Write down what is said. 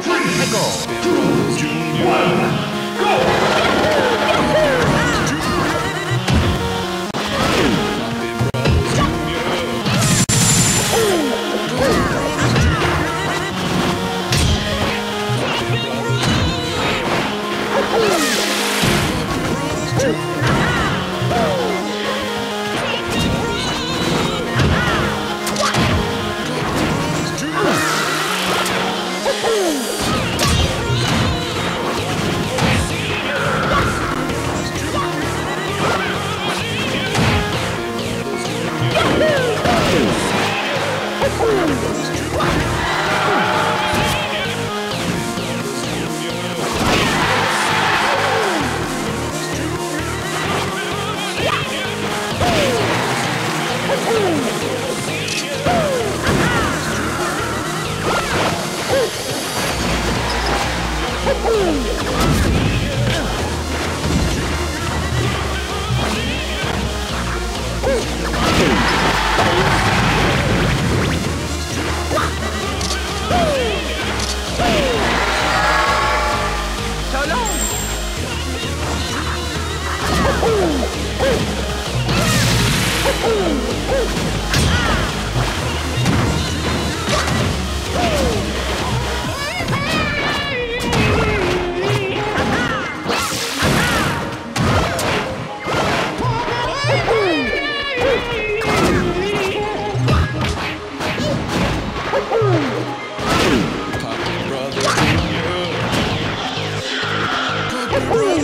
Three, go! Boom!